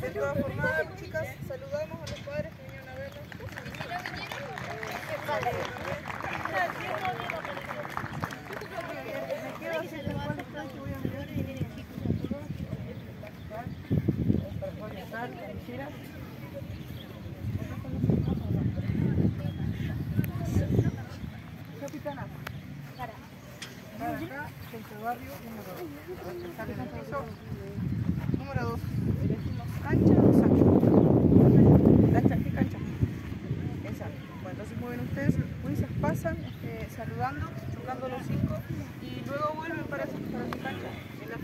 De chicas, saludamos a los padres que vinieron a vernos. Acá, centro barrio, número 2. Están en el piso. Número 2. Elegimos cancha. Cancha. Bueno, entonces mueven ustedes, pasan eh, saludando, chocando los cinco y luego vuelven para su, cancha. En la